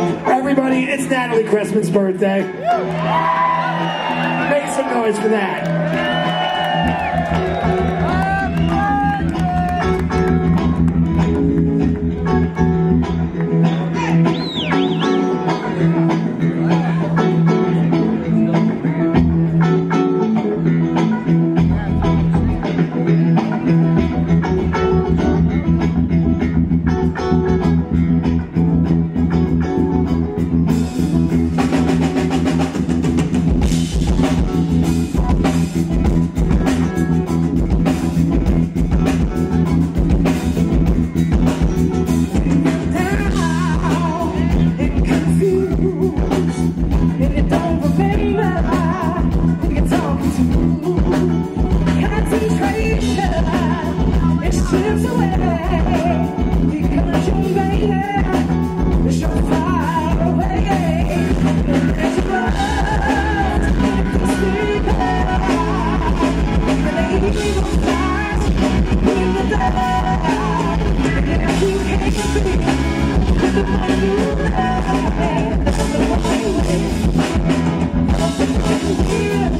Everybody, it's Natalie Cressman's birthday. Make some noise for that. Yeah.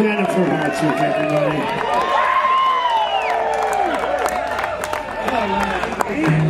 Jennifer Hartwick, everybody.